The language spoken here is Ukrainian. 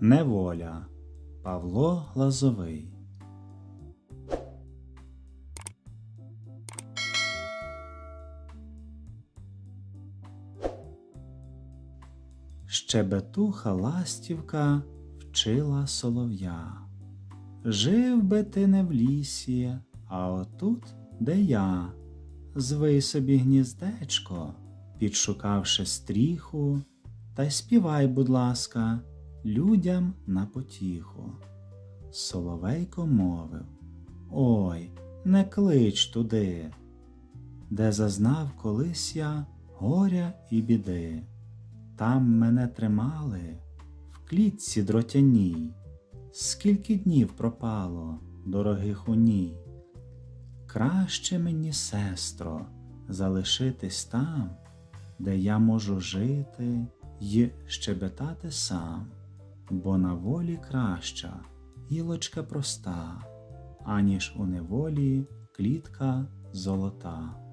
Неволя. Павло Глазовий Щебетуха ластівка вчила солов'я. Жив би ти не в лісі, а отут, де я, звий собі гніздечко, підшукавши стріху, та й співай, будь ласка, людям на потіху. Соловейко мовив Ой, не клич туди, де зазнав колись я горя і біди. Там мене тримали в клітці дротяній, скільки днів пропало, дорогих у ній. Краще мені, сестро, залишитись там, де я можу жити й щебетати сам, бо на волі краща гілочка проста, аніж у неволі клітка золота.